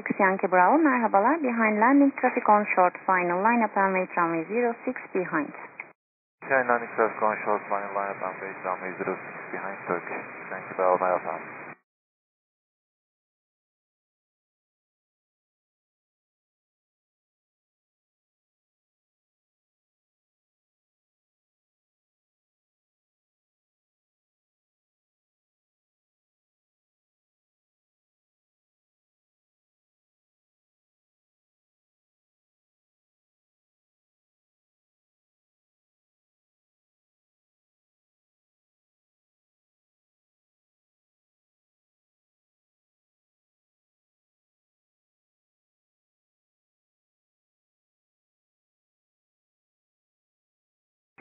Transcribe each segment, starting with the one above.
6 Yankee Bravo, merhabalar. Behind landing traffic on short final line up runway runway 06 behind. Behind landing traffic on short final line up runway runway 06 behind Turkish. You, Bravo, merhaba.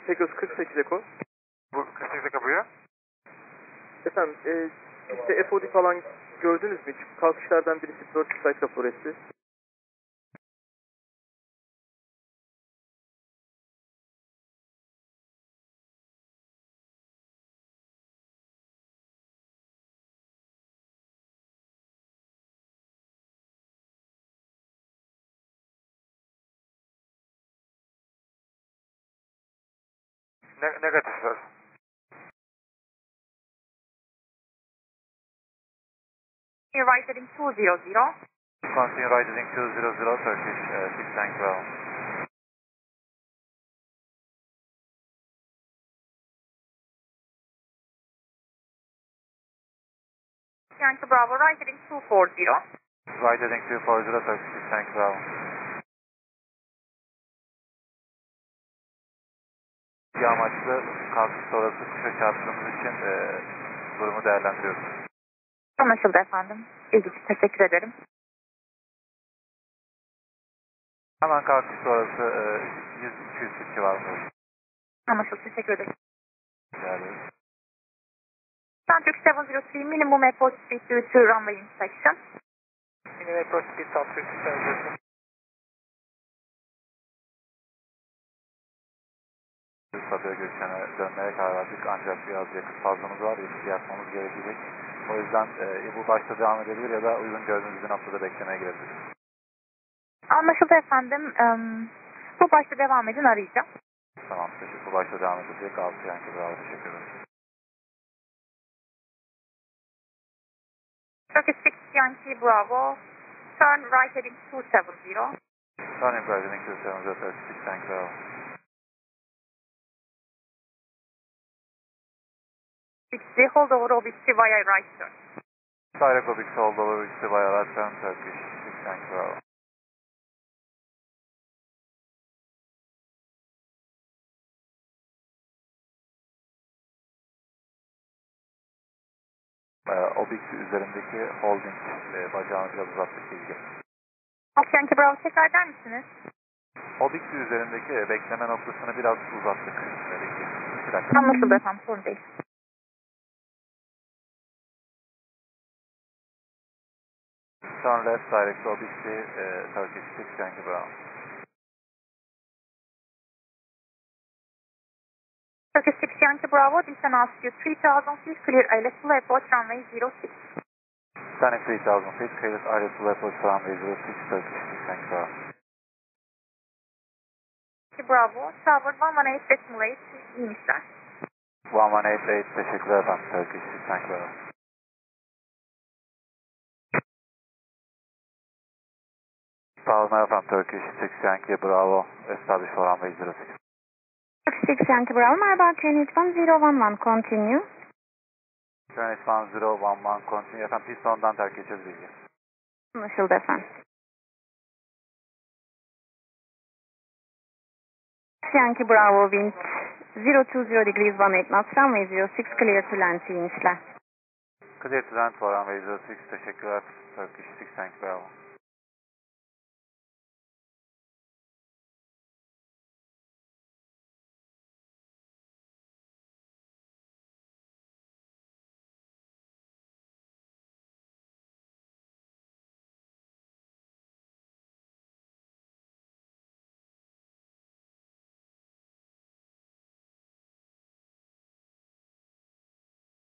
Pegasus 48 Eko. Bu 48 kapıyor. Efendim, e, işte FOD falan gördünüz mü? Kalkışlardan birisi Bird Flight rapor etti. Ne negatif ver. Right heading 200. Continue right heading 200 Turkish, uh, 6 thank you, Bravo. Yankee Bravo, right heading 240. Right heading 240 Turkish, 6 Bir amaçlı kalkış sonrası kuşa çarptığımız için e, durumu değerlendiriyoruz. Anlaşıldı efendim. İlgi için teşekkür ederim. Hemen kalkış sonrası e, 100-200 kişi var mı? Anlaşıldı. Teşekkür ederim. Rica ederiz. Centric 703 minimum airport speed due to runway inspection. Minimum approach speed Centric 703. Sabiha Gökçen'e dönmeye karar verdik ancak biraz yakıt fazlamız var, yeşil yapmamız gerekecek. O yüzden e, bu başta devam edebilir ya da uygun gördüğünüz bir noktada beklemeye girebilir. Anlaşıldı efendim. Bu başta devam edin arayacağım. Tamam, teşekkür. Bu başta devam edecek. 6 Yankee Bravo, teşekkür ederim. Turkish 6 Yankee Bravo. Turn right heading 270. Running right heading 270 36 Yankee Bravo. 60 hold over OBC via right turn. Direct Obix hold over işte bayağı turn Turkish 6 Yankee Bravo. Obix üzerindeki holding e, bacağını biraz uzattık bilgi. 6 Yankee Bravo tekrar eder misiniz? Obix üzerindeki e, bekleme noktasını biraz uzattık. bilgi. Anlaşıldı efendim. Sorun değil. Turn left direct Obix'i e, Turkish 6 Yankee Bravo. Turkish 6 Yankee Bravo, descend altitude 3000 feet, clear ILS full airport runway 06. Standing 3000 feet, clear ILS full approach runway 06 Turkish 6 Yankee Bravo. Bravo, tower 118 decimal 8, inişler. 1188 teşekkürler efendim Turkish 6 Yankee Bravo. Olun efendim Turkish 6 Yankee Bravo. Establish for runway 06. 6 Yankee Bravo, merhaba. Train 11011, continue. Turn 1011 continue. Efendim pistondan terk edeceğiz bilgi. Anlaşıldı efendim. Yankee Bravo, wind 020 degrees 18 knots, runway 06, clear to land, inişler. Clear to land for runway 06 teşekkürler Turkish 6 Yankee Bravo.